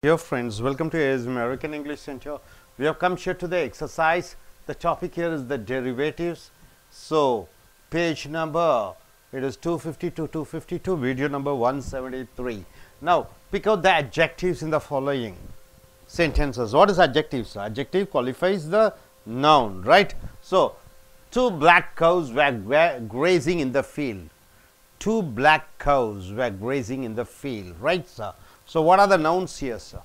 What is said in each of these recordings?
Dear friends, welcome to Ace American English Center. We have come here to the exercise. The topic here is the derivatives. So, page number it is 250 to 252, video number 173. Now, pick out the adjectives in the following sentences. What is adjectives? Adjective qualifies the noun, right? So, two black cows were grazing in the field. Two black cows were grazing in the field, right, sir? What are the nouns here, sir?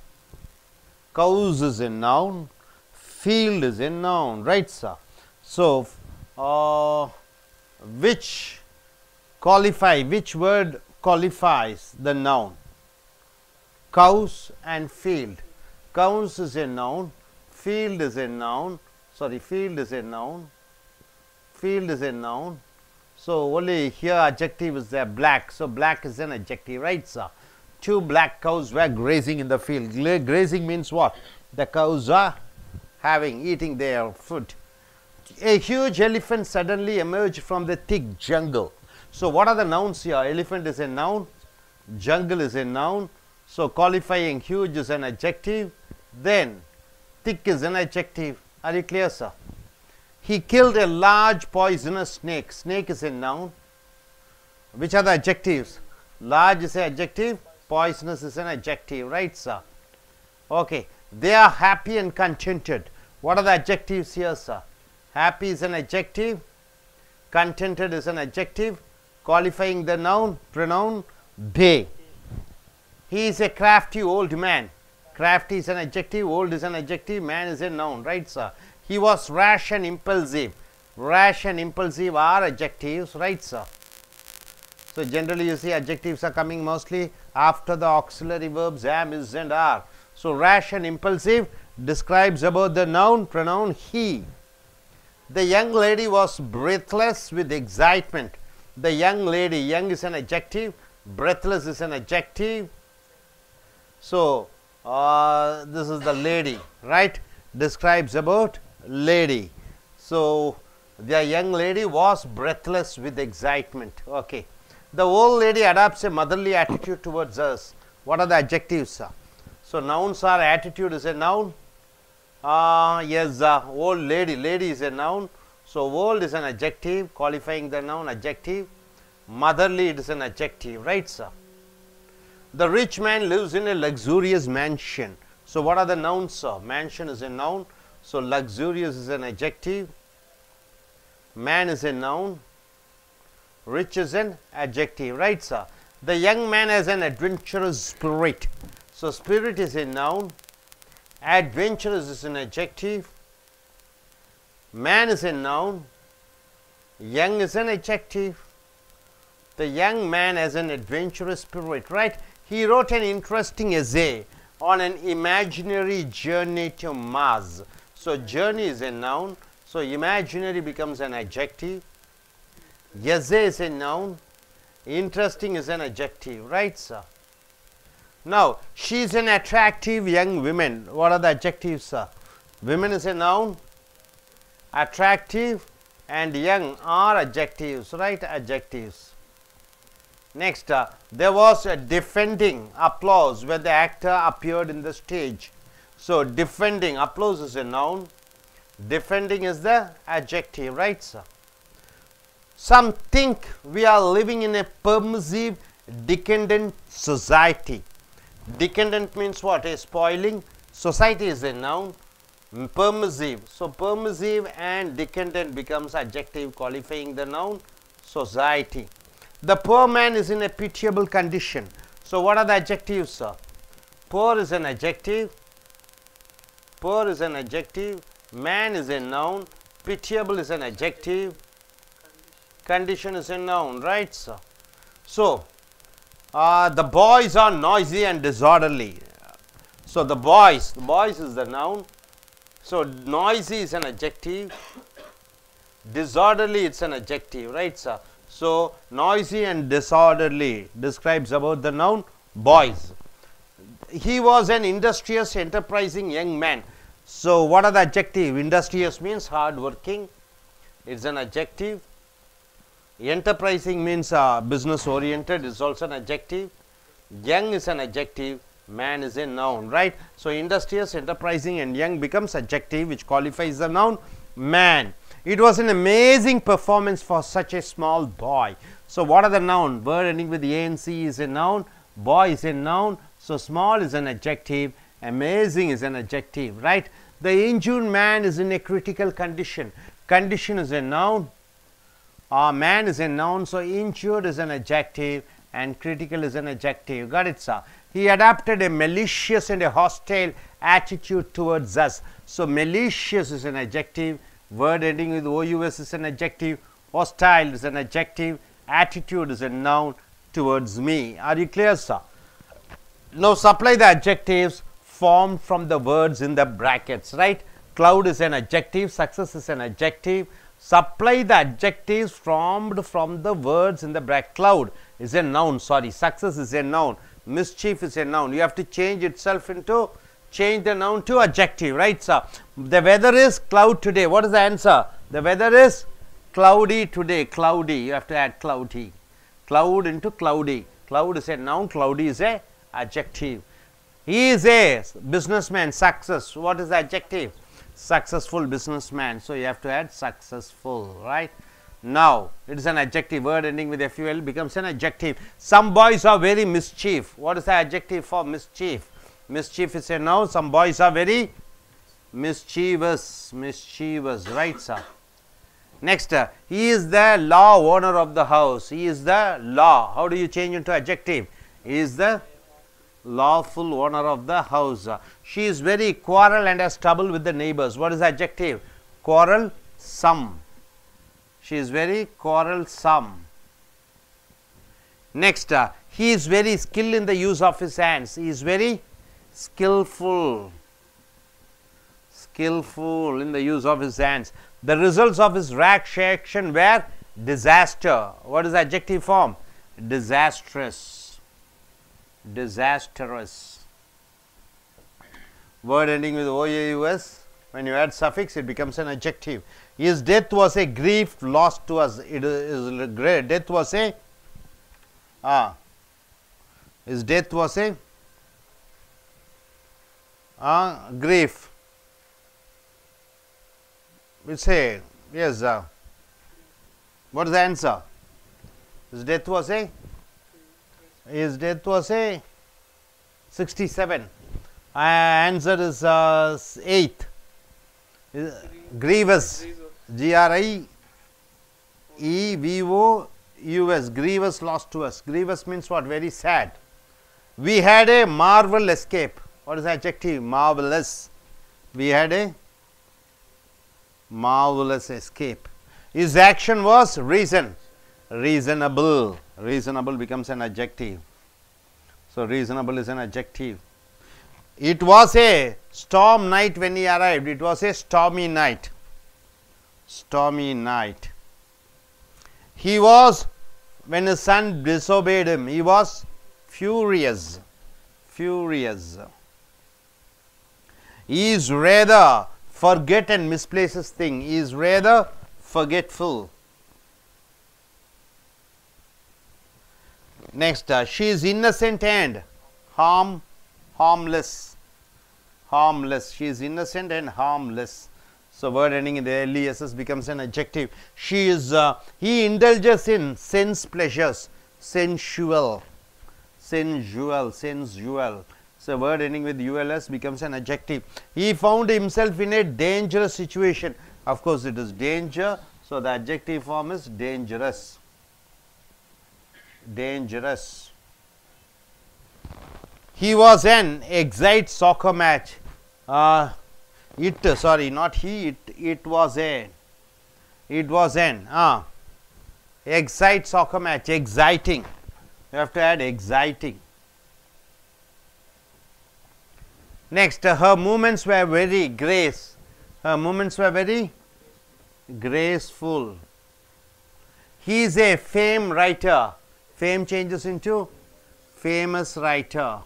Cows is a noun, field is a noun, right, sir? So, uh, which qualify, which word qualifies the noun? Cows and field. Cows is a noun, field is a noun, sorry, field is a noun, field is a noun. So, only here adjective is there black. So, black is an adjective, right, sir? Two black cows were grazing in the field. Grazing means what? The cows are having, eating their food. A huge elephant suddenly emerged from the thick jungle. So, what are the nouns here? Elephant is a noun, jungle is a noun. So, qualifying huge is an adjective, then thick is an adjective. Are you clear, sir? He killed a large poisonous snake. Snake is a noun. Which are the adjectives? Large is an adjective, poisonous is an adjective, right, sir? Okay. They are happy and contented. What are the adjectives here, sir? Happy is an adjective, contented is an adjective, qualifying the noun, pronoun, they. He is a crafty old man. Crafty is an adjective, old is an adjective, man is a noun, right, sir? He was rash and impulsive. Rash and impulsive are adjectives, right, sir? So, generally you see adjectives are coming mostly after the auxiliary verbs am, is and are. So, rash and impulsive describes about the noun pronoun he. The young lady was breathless with excitement. The young lady, young is an adjective, breathless is an adjective. So, uh, this is the lady, right? Describes about lady. So, the young lady was breathless with excitement. Okay. The old lady adopts a motherly attitude towards us. What are the adjectives? sir? So, nouns are attitude is a noun. Uh, yes, uh, old lady, lady is a noun. So, old is an adjective, qualifying the noun adjective. Motherly it is an adjective, right, sir? The rich man lives in a luxurious mansion. So, what are the nouns, sir? Mansion is a noun. So, luxurious is an adjective. Man is a noun. Rich is an adjective, right, sir? The young man has an adventurous spirit. So, spirit is a noun. Adventurous is an adjective. Man is a noun. Young is an adjective. The young man has an adventurous spirit, right? He wrote an interesting essay on an imaginary journey to Mars. So, journey is a noun. So, imaginary becomes an adjective. Essay is a noun. Interesting is an adjective, right, sir? Now, she is an attractive young woman. What are the adjectives, sir? Women is a noun. Attractive and young are adjectives, right? Adjectives. Next, uh, there was a defending applause when the actor appeared in the stage. So, defending applause is a noun, defending is the adjective, right, sir? Some think we are living in a permissive, decadent society. Decadent means what? A spoiling. Society is a noun. Permissive. So, permissive and decadent becomes adjective qualifying the noun society. The poor man is in a pitiable condition. So, what are the adjectives, sir? Poor is an adjective. Poor is an adjective. Man is a noun. Pitiable is an adjective. Condition is a noun, right, sir? So, uh, the boys are noisy and disorderly. So, the boys, the boys is the noun. So, noisy is an adjective. Disorderly it's an adjective, right, sir? So, noisy and disorderly describes about the noun boys. He was an industrious, enterprising young man. So, what are the adjective? Industrious means hard working. It's an adjective. Enterprising means uh, business oriented is also an adjective. Young is an adjective. Man is a noun, right? So, industrious, enterprising and young becomes adjective which qualifies the noun man. It was an amazing performance for such a small boy. So, what are the noun? Word ending with anc is a noun, boy is a noun. So, small is an adjective, amazing is an adjective, right? The injured man is in a critical condition. Condition is a noun, uh, man is a noun. So, injured is an adjective and critical is an adjective. Got it, sir? He adopted a malicious and a hostile attitude towards us. So, malicious is an adjective, word ending with OUS is an adjective, hostile is an adjective, attitude is a noun towards me. Are you clear, sir? Now, supply the adjectives formed from the words in the brackets, right? Cloud is an adjective, success is an adjective. Supply the adjectives formed from the words in the bracket. Cloud is a noun, sorry, success is a noun, mischief is a noun. You have to change itself into change the noun to adjective, right, sir? The weather is cloud today. What is the answer? The weather is cloudy today, cloudy. You have to add cloudy. Cloud into cloudy. Cloud is a noun, cloudy is a adjective. He is a businessman, success. What is the adjective? Successful businessman. So, you have to add successful, right? Now, it is an adjective word ending with FUL becomes an adjective. Some boys are very mischief. What is the adjective for mischief? Mischief is a noun. Some boys are very mischievous, mischievous, right, sir? Next, uh, he is the law owner of the house. He is the law. How do you change into adjective? He is the lawful owner of the house. She is very quarrel and has trouble with the neighbors. What is the adjective? Quarrelsome. She is very quarrelsome. Next, uh, he is very skilled in the use of his hands. He is very skillful. Skillful in the use of his hands. The results of his rash action were disaster. What is the adjective form? Disastrous disastrous. Word ending with OAUS, when you add suffix, it becomes an adjective. His death was a grief lost to us. It is great. Death was a ah. His death was a ah grief. We say yes. Uh, what is the answer? His death was a his death was a 67. Answer is uh, 8. Grievous. G R I E V O U S. Grievous lost to us. Grievous means what? Very sad. We had a marvel escape. What is the adjective? Marvelous. We had a marvelous escape. His action was reason reasonable. Reasonable becomes an adjective. So, reasonable is an adjective. It was a storm night when he arrived. It was a stormy night. Stormy night. He was, when his son disobeyed him, he was furious. Furious. He is rather forget and misplaces thing. He is rather forgetful. Next, uh, she is innocent and harm, harmless, harmless. She is innocent and harmless. So, word ending in the LESS becomes an adjective. She is, uh, he indulges in sense pleasures, sensual, sensual, sensual. So, word ending with ULS becomes an adjective. He found himself in a dangerous situation. Of course, it is danger. So, the adjective form is dangerous dangerous. He was an excite soccer match. Uh, it sorry, not he. It it was a. It was an ah. Excite soccer match. Exciting. You have to add exciting. Next, uh, her movements were very grace. Her movements were very graceful. He is a fame writer fame changes into famous writer.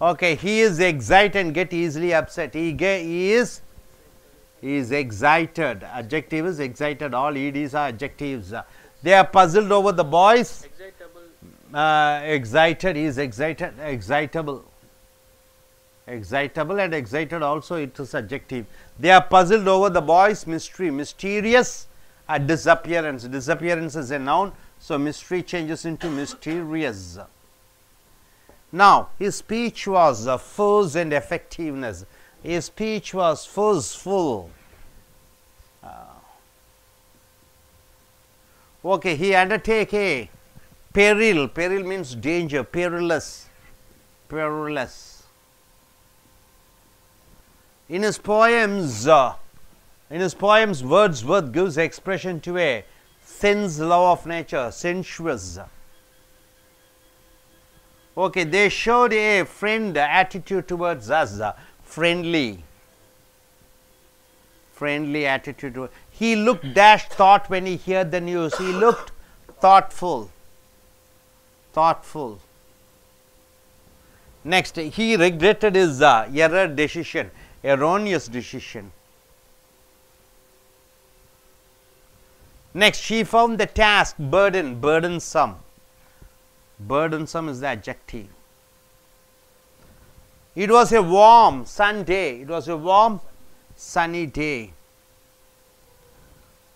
Okay, he is excited and get easily upset. He, get, he is he is excited. Adjective is excited. All eds are adjectives. They are puzzled over the boys. Excitable. Uh, excited. He is excited. Excitable. excitable and excited also it is adjective. They are puzzled over the boy's mystery, mysterious a disappearance, disappearance is a noun. So, mystery changes into mysterious. Now, his speech was uh, force and effectiveness. His speech was forceful. Uh, okay, he undertake a peril. Peril means danger, perilous, perilous. In his poems, uh, in his poems, Wordsworth gives expression to a sense law of nature, sensuous. Okay, they showed a friend attitude towards us, friendly, friendly attitude. He looked dash thought when he heard the news. He looked thoughtful, thoughtful. Next, he regretted his uh, error decision, erroneous decision. Next, she found the task burden, burdensome. Burdensome is the adjective. It was a warm sun day. It was a warm sunny day.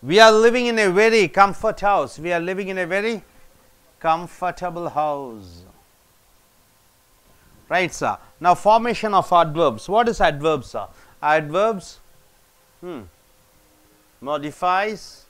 We are living in a very comfort house. We are living in a very comfortable house. Right, sir. Now, formation of adverbs. What is adverbs, sir? Adverbs hmm, modifies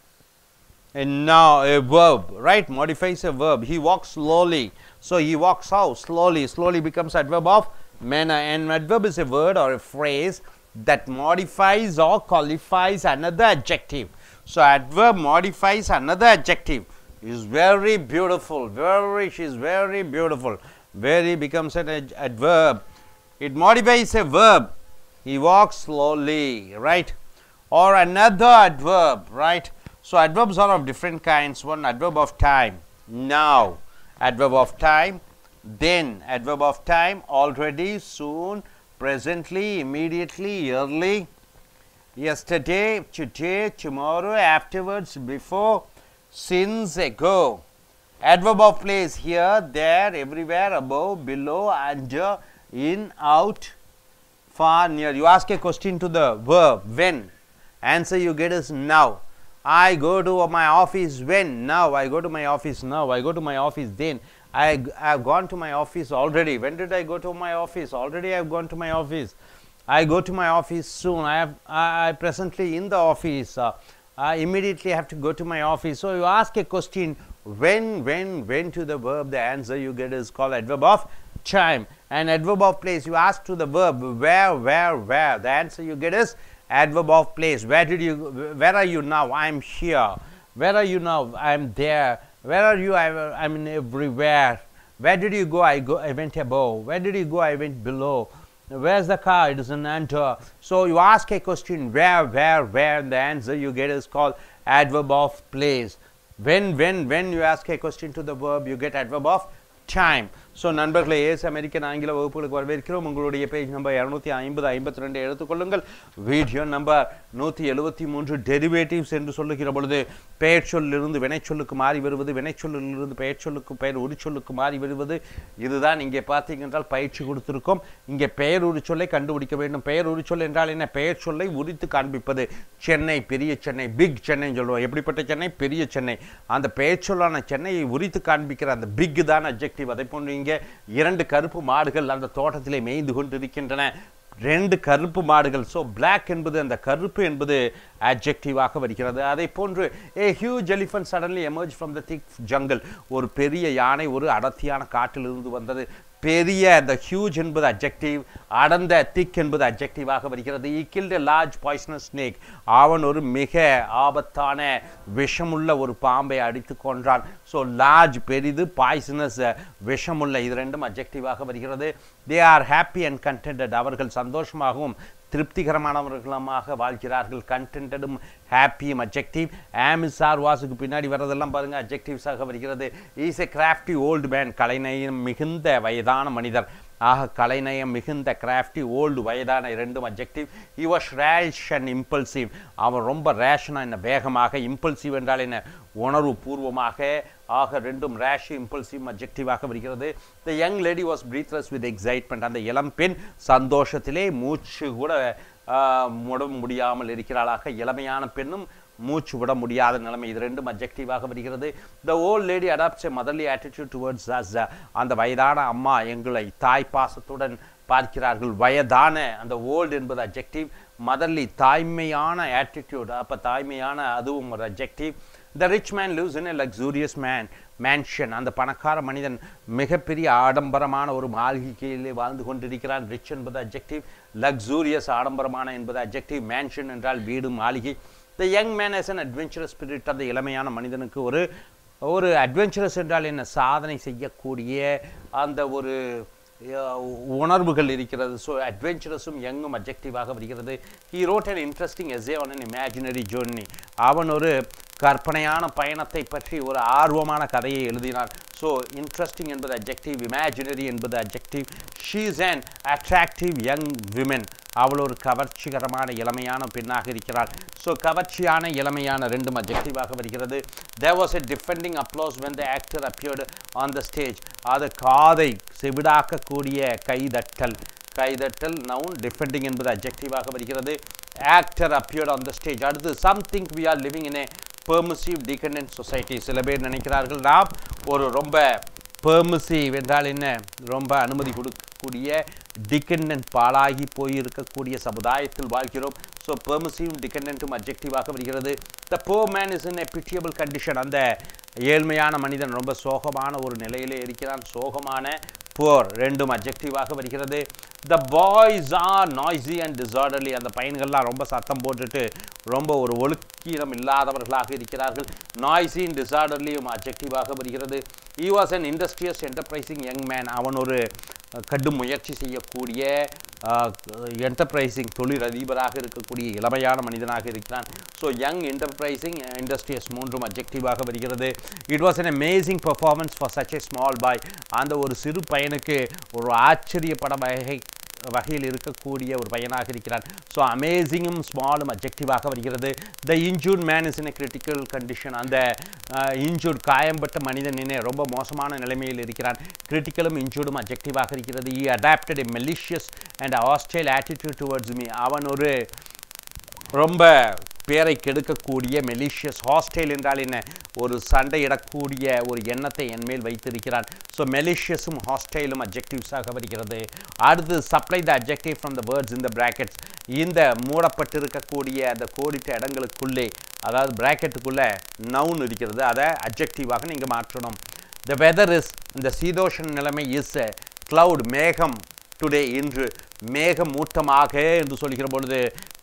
a now a verb, right? Modifies a verb. He walks slowly. So, he walks how? Slowly. Slowly becomes adverb of manner. And adverb is a word or a phrase that modifies or qualifies another adjective. So, adverb modifies another adjective. Is very beautiful. Very, she is very beautiful. Very becomes an ad- adverb. It modifies a verb. He walks slowly, right? Or another adverb, right? So, adverbs are of different kinds. One adverb of time, now, adverb of time, then, adverb of time, already, soon, presently, immediately, early, yesterday, today, tomorrow, afterwards, before, since, ago. Adverb of place here, there, everywhere, above, below, under, in, out, far, near. You ask a question to the verb when, answer you get is now. I go to my office when, now. I go to my office now. I go to my office then. I have gone to my office already. When did I go to my office? Already I have gone to my office. I go to my office soon. I have I, I presently in the office. Uh, I immediately have to go to my office. So you ask a question when, when, when to the verb, the answer you get is called adverb of time. And adverb of place, you ask to the verb where, where, where. The answer you get is adverb of place. Where did you, where are you now? I am here. Where are you now? I am there. Where are you? I am in everywhere. Where did you go? I go. I went above. Where did you go? I went below. Where's the car? it doesn't enter. So you ask a question where, where, where, and the answer you get is called adverb of place. When, when, when you ask a question to the verb, you get adverb of time. So நண்பர்களே ஏஸ் American ஆங்கில வகுப்புகளுக்கு வரவேற்கிறோம். உங்களுடைய page number இரநூத்தி ஐம்பது ஐம்பத்தி ரெண்டு எடுத்துக்கொள்ளுங்கள் வீடியோ நம்பர் நூற்றி எழுபத்தி மூன்று டெரிவேட்டிவ்ஸ் என்று சொல்லுகிற பொழுது பெயர் வினைச்சொல்லுக்கு மாறி வருவது வினைச்சொல்லிலிருந்து பெயர் சொல்லுக்கு பெயர் உரிச்சொல்லுக்கு மாறி வருவது இதுதான் இங்கே பார்த்தீங்க என்றால் பயிற்சி கொடுத்திருக்கோம். இங்கே பெயர் உரிச்சொல்லை கண்டுபிடிக்க வேண்டும். பெயர் உரிச்சொல் என்றால் என்ன? பெயர் சொல்லை உரித்து காண்பிப்பது. சென்னை பெரிய சென்னை பிக் சென்னைன்னு சொல்லுவோம். எப்படிப்பட்ட சென்னை? பெரிய சென்னை. அந்த பெயர் சொல்லான சென்னையை உரித்து காண்பிக்கிற அந்த பிக் தான் அப்ஜெக்டிவ் அதை போன்று இங்கே இரண்டு கருப்பு மாடுகள் அந்த தோட்டத்திலே மேய்ந்து கொண்டிருக்கின்றன. ரெண்டு கருப்பு மாடுகள். ஸோ பிளாக் என்பது அந்த கருப்பு என்பது adjective-ஆக வருகிறது. அதை போன்று a huge elephant suddenly emerge from the thick jungle ஒரு பெரிய யானை ஒரு அடர்த்தியான காட்டிலிருந்து வந்தது. பெரிய அந்த ஹியூஜ் என்பது அப்ஜெக்டிவ் அடர்ந்த திக் என்பது அப்ஜெக்டிவாக வருகிறது. He killed large large poisonous அவன் ஒரு மிக ஆபத்தான விஷமுள்ள ஒரு பாம்பை அடித்து கொன்றான். ஸோ லார்ஜ் பெரிது பாய்சனஸ் விஷமுள்ள இது ரெண்டும் அப்ஜெக்டிவாக வருகிறது. They are happy and contented அவர்கள் சந்தோஷமாகவும் திருப்திகரமானவர்களுமாக வாழ்கிறார்கள். கண்டென்டடும் ஹாப்பியும் அப்ஜெக்டிவ் ஆமிசார் வாசுக்கு பின்னாடி வர்றதெல்லாம் பாருங்க அப்ஜெக்டிவ்ஸாக வருகிறது. Is a crafty old man கலைநயம் மிகுந்த வயதான மனிதர். ஆக கலைநயம் மிகுந்த கிராஃப்டி ஓல்டு வயதான இரண்டும் objective he was rash and impulsive அவன் ரொம்ப ரேஷனாக என்ன? வேகமாக இம்பல்சிவ் என்றால் என்ன? உணர்வு பூர்வமாக. ஆக ரெண்டும் ரேஷ் இம்பல்சிவ் அப்ஜெக்டிவாக வருகிறது. The young lady was breathless with excitement அந்த இளம் பெண் சந்தோஷத்திலே மூச்சு கூட ஆஹ், முட முடியாமல் இருக்கிறாளாக. இளமையான பெண்ணும் மூச்சு விட முடியாத நிலைமை. இது ரெண்டும் அப்ஜெக்டிவாக வருகிறது. The old lady adopts a motherly attitude towards us அந்த வயதான அம்மா எங்களை தாய் பாசத்துடன் பார்க்கிறார்கள். வயதான அந்த ஓல்டு என்பது அப்ஜெக்டிவ் மதர்லி தாய்மையான ஆட்டிடியூட் அப்போ தாய்மையான அதுவும் ஒரு objective the rich man lives in a luxurious man mansion அந்த பணக்கார மனிதன் மிகப்பெரிய ஆடம்பரமான ஒரு மாளிகையிலே வாழ்ந்து கொண்டிருக்கிறான். ரிச் என்பது அப்ஜெக்டிவ் லக்ஸூரியஸ் ஆடம்பரமான என்பது அப்ஜெக்டிவ் மேன்ஷன் என்றால் வீடு மாளிகை. The young man as an adventurous அந்த இளமையான மனிதனுக்கு ஒரு ஒரு அட்வென்ச்சரஸ் என்றால் என்ன? சாதனை செய்யக்கூடிய அந்த ஒரு உணர்வுகள் இருக்கிறது. ஸோ அட்வென்ச்சரஸும் யங்கும் அப்ஜெக்டிவாக வருகிறது. He wrote an interesting essay on an imaginary journey அவன் ஒரு கற்பனையான பயணத்தை பற்றி ஒரு ஆர்வமான கதையை எழுதினார். ஸோ இன்ட்ரெஸ்டிங் என்பது அப்ஜெக்டிவ் இமேஜினரி என்பது objective she's an attractive young women அவள் ஒரு கவர்ச்சிகரமான இளமையான பெண்ணாக இருக்கிறாள். ஸோ கவர்ச்சியான இளமையான ரெண்டும் அப்ஜெக்டிவாக வருகிறது. There was a deafening applause when the actor appeared on the stage அது காதை செவிடாக்கக்கூடிய கைதட்டல். கைதட்டல் நவுன் டிஃபெண்டிங் என்பது அப்ஜெக்டிவாக வருகிறது. Actor appeared on the stage அடுத்து something we are living in a permissive decadent society சில பேர் நினைக்கிறார்கள் நாம் ஒரு ரொம்ப பெர்மிசிவ் என்றால் என்ன? ரொம்ப அனுமதி கொடுக்கக்கூடிய டிகண்டன்ட் பாழாகி போயிருக்கக்கூடிய சமுதாயத்தில் வாழ்கிறோம். ஸோ பெர்மிசிவும் டிகண்டன்ட்டும் அப்ஜெக்டிவாக வருகிறது. The poor man is in a pitiable condition அந்த ஏழ்மையான மனிதன் ரொம்ப சோகமான ஒரு நிலையிலே இருக்கிறான். சோகமான போர் ரெண்டும் அப்ஜெக்டிவாக வருகிறது. The boys are noisy and disorderly அந்த பையன்கள்லாம் ரொம்ப சத்தம் போட்டுட்டு ரொம்ப ஒரு ஒழுக்கீனம் இல்லாதவர்களாக இருக்கிறார்கள். நாய்ஸி அண்ட் டிசார்டர்லியும் அப்ஜெக்டிவாக வருகிறது. He was an industrious enterprising young man அவன் ஒரு கடும் முயற்சி செய்யக்கூடிய என்டர்பிரைசிங் தொழிலதிபராக இருக்கக்கூடிய இளமையான மனிதனாக இருக்கிறான். ஸோ யங் என்டர்பிரைசிங் இண்டஸ்ட்ரியஸ் மூன்றும் அப்ஜெக்டிவாக வருகிறது. It was an amazing performance for such a small boy அந்த ஒரு சிறு பையனுக்கு ஒரு ஆச்சரியப்பட வகை வகையில் இருக்கக்கூடிய ஒரு பையனாக இருக்கிறான். ஸோ அமேசிங்கும் ஸ்மாலும் அப்ஜெக்டிவாக வருகிறது. The injured man is in critical condition அந்த இன்ஜூர்ட் காயம்பட்ட மனிதன் என்ன ரொம்ப மோசமான நிலைமையில் இருக்கிறான். கிரிட்டிக்கலும் இன்ஜூர்டும் அப்ஜெக்டிவாக இருக்கிறது. He adopted a malicious and hostile attitude towards me அவன் ஒரு ரொம்ப பேரை கெடுக்கக்கூடிய மெலிஷியஸ் ஹாஸ்டைல் என்றால் என்ன? ஒரு சண்டையிடக்கூடிய ஒரு எண்ணத்தை என் மேல் வைத்திருக்கிறான் ஸோ மெலிஷியஸும் ஹாஸ்டைலும் அப்ஜெக்டிவ்ஸாக வருகிறது. அடுத்து supply the objective from the words இந்த பிராக்கெட்ஸ் இந்த மூடப்பட்டிருக்கக்கூடிய அந்த கோடிட்ட இடங்களுக்குள்ளே அதாவது பிராக்கெட்டுக்குள்ளே நவுன் இருக்கிறது. அதை அப்ஜெக்டிவாக நீங்கள் மாற்றணும். த வெதர் இஸ் இந்த சீதோஷன் நிலைமை இஸ் கிளவுட் மேகம் டுடே இன்று மேகமூட்டமாக என்று சொல்கிற பொழுது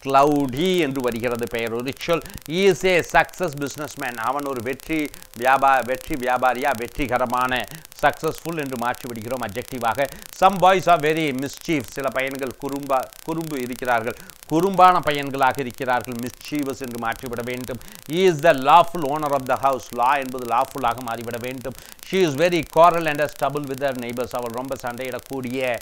cloudy என்று வருகிறது பெயர். ஒரு சொல் இஸ் ஏ சக்சஸ் பிஸ்னஸ்மேன் அவன் ஒரு வெற்றி வியாபா வெற்றி வியாபாரியா வெற்றிகரமான சக்சஸ்ஃபுல் என்று மாற்றி விடுகிறோம் அப்ஜெக்டிவாக some boys are very mischief சில பையன்கள் குறும்பா குறும்பு இருக்கிறார்கள். குறும்பான பையன்களாக இருக்கிறார்கள். மிஸ்சீவஸ் என்று மாற்றிவிட வேண்டும். He is the lawful owner of the house law என்பது லாஃபுல்லாக மாறிவிட வேண்டும். She is very quarrel and trouble with neighbours அவள் ரொம்ப சண்டையிடக்கூடிய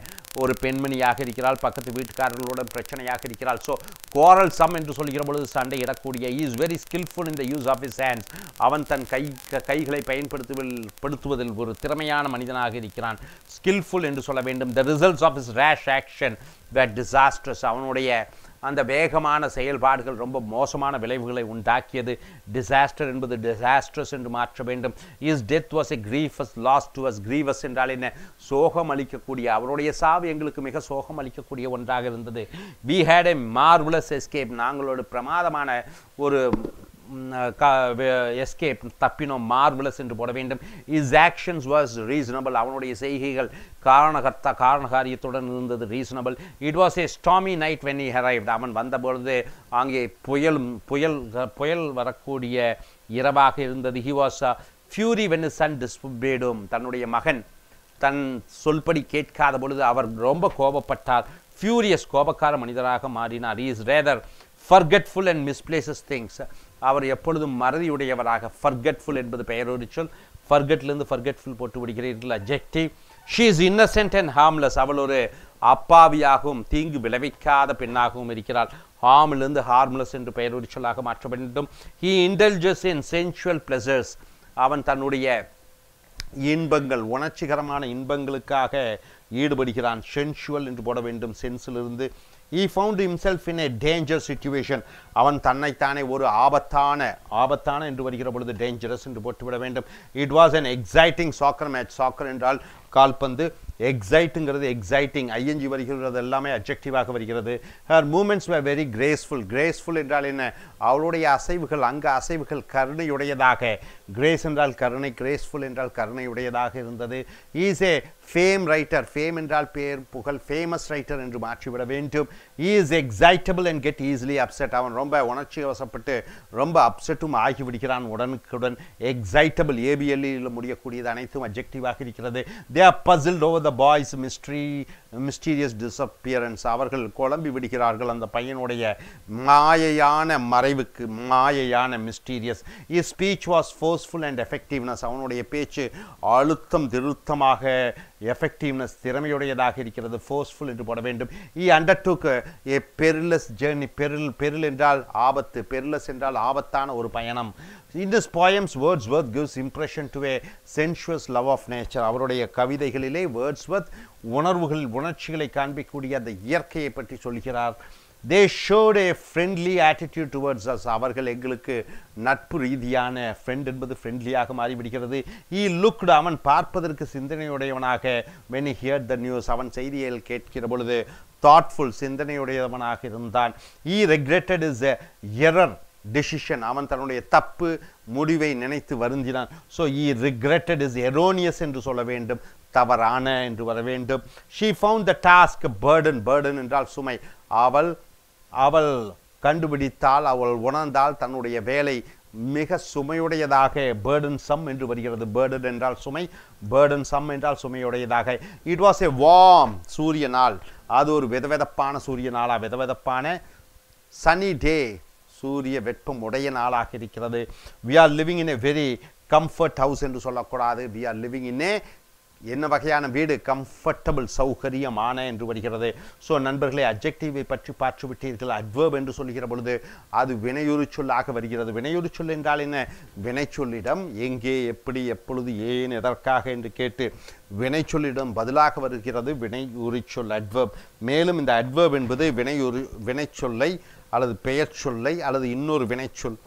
ஒரு பெண்மணியாக இருக்கிறாள். பக்கத்து வீட்டுக்காரர்களுடன் பிரச்சனையாக இருக்கிறாள். ஸோ கோரல் சம் என்று சொல்கிற பொழுது சண்டை சண்டையிடக்கூடிய is very skilful in the use of his hands அவன் தன் கை கைகளை பயன்படுத்துவதில் படுத்துவதில் ஒரு திறமை திறமையான மனிதனாக இருக்கிறான். ஸ்கில்ஃபுல் என்று சொல்ல வேண்டும். The results of his rash action the disasters அவனுடைய அந்த வேகமான செயல்பாடுகள் ரொம்ப மோசமான விளைவுகளை உண்டாக்கியது. டிசாஸ்டர் என்பது டிசாஸ்ட்ரஸ் என்று மாற்ற வேண்டும். His death was a grievous loss to us grievous என்றால் என்ன? சோகம் அளிக்கக்கூடிய அவருடைய சாவு எங்களுக்கு மிக சோகம் அளிக்கக்கூடிய ஒன்றாக இருந்தது. We had a marvellous escape நாங்களோட பிரமாதமான ஒரு எஸ்கேப் தப்பினோம் மார்வலஸ் என்று போட வேண்டும். இஸ் ஆக்ஷன்ஸ் வாஸ் ரீசனபிள் அவனுடைய செய்கைகள் காரணகர்த்தா காரணகாரியத்துடன் இருந்தது reasonable it was a stormy night when he arrived அவன் வந்தபொழுது அங்கே புயல் புயல் புயல் வரக்கூடிய இரவாக இருந்தது. He was fury when son டிஸ்பேடும் தன்னுடைய மகன். தன் சொல்படி கேட்காத பொழுது அவர் ரொம்ப கோபப்பட்டார். ஃபியூரியஸ் கோபக்கார மனிதராக மாறினார். Is rather forgetful and misplaces things அவர் எப்பொழுதும் மறதியுடையவராக ஃபர்கெட்ஃபுல் என்பது பெயரொரு சொல். ஃபர்கெட்லேருந்து ஃபர்கெட்ஃபுல் போட்டு விடுகிறீர்கள் adjective she is innocent and harmless அவள் ஒரு அப்பாவியாகவும் தீங்கு விளைவிக்காத பெண்ணாகவும் இருக்கிறாள். ஹார்மிலிருந்து ஹார்ம்லெஸ் என்று பெயரொரு சொல்லாக மாற்ற வேண்டும். ஹீ இன்டெலிஜஸ் இன் சென்சுவல் பிளஸர்ஸ் அவன் தன்னுடைய இன்பங்கள் உணர்ச்சிகரமான இன்பங்களுக்காக ஈடுபடுகிறான். சென்சுவல் என்று போட வேண்டும். சென்ஸிலிருந்து he found himself in a danger situation அவன் தன்னைத்தானே ஒரு ஆபத்தான ஆபத்தான என்று வருகிற பொழுது டேஞ்சரஸ் என்று போட்டுவிட வேண்டும். It was an exciting soccer match soccer என்றால் கால்பந்து. எக்ஸைட்டுங்கிறது எக்ஸைட்டிங் ஐஎன்ஜி வருகிறது எல்லாமே அப்ஜெக்டிவாக வருகிறது. Her moments were very graceful graceful என்றால் என்ன? அவளுடைய அசைவுகள் அங்கு அசைவுகள் கருணையுடையதாக. கிரேஸ் என்றால் கருணை. கிரேஸ்ஃபுல் என்றால் கருணையுடையதாக இருந்தது. He's a fame writer fame என்றால் பேர் புகழ் ஃபேமஸ் ரைட்டர் என்று மாற்றிவிட வேண்டும். Is excitable and get easily upset அவன் ரொம்ப உணர்ச்சி வசப்பட்டு ரொம்ப அப்செட்டும் ஆகிவிடுகிறான் உடனுக்குடன். எக்ஸைட்டபிள் ஏபிஎல்லில் முடியக்கூடியது அனைத்தும் அப்ஜெக்டிவாக இருக்கிறது. They are puzzled over the boy's mystery mysterious disappearance அவர்கள் குழம்பி விடுகிறார்கள் அந்த பையனுடைய மாயையான மறைவுக்கு மாயையான mysterious his speech was forceful and effectiveness அவனுடைய பேச்சு அழுத்தம் திருத்தமாக எஃபெக்டிவ்னஸ் திறமையுடையதாக இருக்கிறது ஃபோர்ஸ்ஃபுல் என்று போட வேண்டும். இ அண்டர்டுக் ஏ பெரிலஸ் ஜேர்னி பெரில் பெரில் என்றால் ஆபத்து பெரிலஸ் என்றால் ஆபத்தான ஒரு பயணம். In this poems Wordsworth gives impression to a sensuous love of nature அவருடைய கவிதைகளிலே வேர்ட்ஸ் வர்த் உணர்வுகள் உணர்ச்சிகளை காண்பிக்கக்கூடிய அந்த இயற்கையை பற்றி சொல்கிறார். They showed a friendly attitude towards us அவர்கள் எங்களுக்கு நட்பு ரீதியான ஃப்ரெண்ட் என்பது ஃப்ரெண்ட்லியாக மாறிவிடுகிறது. ஈ லுக்டு அவன் பார்ப்பதற்கு சிந்தனையுடையவனாக. வென் ஹியர் த நியூஸ் அவன் செய்தியில் கேட்கிற பொழுது தாட்ஃபுல் சிந்தனையுடையவனாக இருந்தான். He regretted his a error decision அவன் தன்னுடைய தப்பு முடிவை நினைத்து வருந்தினான். So he regretted his erroneous என்று சொல்ல வேண்டும். தவறான என்று வர வேண்டும். She found the task burden burden என்றால் சுமை. அவள் அவள் கண்டுபிடித்தால் அவள் உணர்ந்தால் தன்னுடைய வேலை மிக சுமையுடையதாக பேர்டன் சம் என்று வருகிறது. பேர்டன் என்றால் சுமை பேர்டன் சம் என்றால் சுமையுடையதாக. இட் வாஸ் ஏ வார்ம் சூரிய நாள் அது ஒரு விதவிதப்பான சூரிய நாளாக விதவிதப்பான சனி டே சூரிய வெப்பம் உடைய நாளாக இருக்கிறது. We are living in a very comfort house என்று சொல்லக்கூடாது. We are living in a என்ன வகையான வீடு? கம்ஃபர்டபுள் சௌகரியமான என்று வருகிறது. ஸோ நண்பர்களே அப்ஜெக்டிவை பற்றி பார்த்து விட்டீர்கள். அட்வர்ப் என்று சொல்கிற பொழுது அது வினையுறு சொல்லாக வருகிறது. வினையுறு சொல் என்றால் என்ன? வினைச்சொல்லிடம் எங்கே எப்படி எப்பொழுது ஏன் எதற்காக என்று கேட்டு வினைச்சொல்லிடம் பதிலாக வருகிறது. வினையுறு சொல் அட்வர்ப் மேலும் இந்த அட்வர்ப் என்பது வினையுறு வினைச்சொல்லை அல்லது பெயர் சொல்லை அல்லது இன்னொரு வினைச்சொல்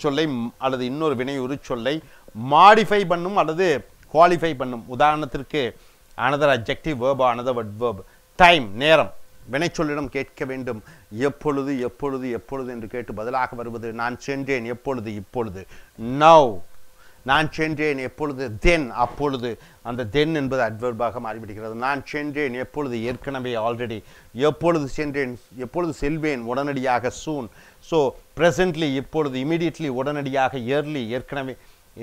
சொல்லை அல்லது இன்னொரு வினையுறு சொல்லை மாடிஃபை பண்ணும் அல்லது குவாலிஃபை பண்ணும். உதாரணத்திற்கு another objective verb another what verb time நேரம். வினைச்சொல்லிடம் கேட்க வேண்டும். எப்பொழுது எப்பொழுது எப்பொழுது என்று கேட்டு பதிலாக வருவது நான் சென்றேன் எப்பொழுது இப்பொழுது. நவ் நான் சென்றேன் எப்பொழுது தென் அப்பொழுது. அந்த தென் என்பது அட்வர்பாக மாறிவிடுகிறது. நான் சென்றேன் எப்பொழுது ஏற்கனவே ஆல்ரெடி எப்பொழுது சென்றேன் எப்பொழுது செல்வேன் உடனடியாக சூன் ஸோ ப்ரெசன்ட்லி இப்பொழுது இமீடியட்லி உடனடியாக இயர்லி ஏற்கனவே.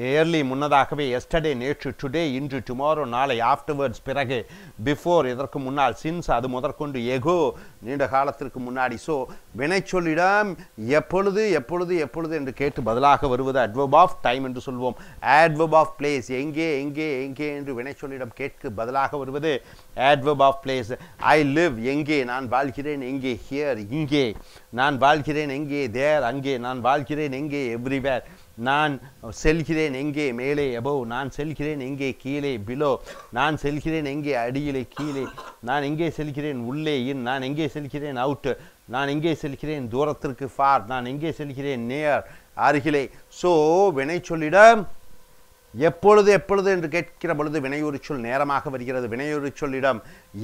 ஏர்லி முன்னதாகவே எஸ்டர்டே நேற்று டுடே இன்று டுமாரோ நாளை ஆஃப்டர்வேர்ட்ஸ் பிறகு பிஃபோர் இதற்கு முன்னால் சின்ஸ் அது முதற்கொண்டு எகோ நீண்ட காலத்திற்கு முன்னாடி. ஸோ வினைச்சொல்லிடம் எப்பொழுது எப்பொழுது எப்பொழுது என்று கேட்டு பதிலாக வருவது அட்வர்ப் ஆஃப் டைம் என்று சொல்வோம். Adverb ஆஃப் பிளேஸ் எங்கே எங்கே எங்கே என்று வினைச்சொல்லிடம் கேட்க பதிலாக வருவது adverb of place I live எங்கே நான் வாழ்கிறேன் எங்கே ஹியர் இங்கே. நான் வாழ்கிறேன் எங்கே தேர் அங்கே. நான் வாழ்கிறேன் எங்கே எவ்ரிவேர் நான் செல்கிறேன் எங்கே மேலே above நான் செல்கிறேன் எங்கே கீழே பிலோ நான் செல்கிறேன் எங்கே அடியிலே கீழே நான் எங்கே செல்கிறேன் உள்ளே இன் நான் எங்கே செல்கிறேன் அவுட்டு நான் எங்கே செல்கிறேன் தூரத்திற்கு ஃபார் நான் எங்கே செல்கிறேன் நேர் அருகிலே. ஸோ வினை சொல்லிடம். எப்பொழுது எப்பொழுது என்று கேட்கிற பொழுது வினையொரு சொல் நேரமாக வருகிறது. வினையொரு சொல்லிடம்.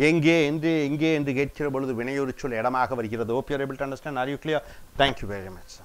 எங்கே என்று எங்கே என்று கேட்கிற பொழுது வினையொரு சொல் இடமாக வருகிறது. Hope you're able to understand are you clear thank you very much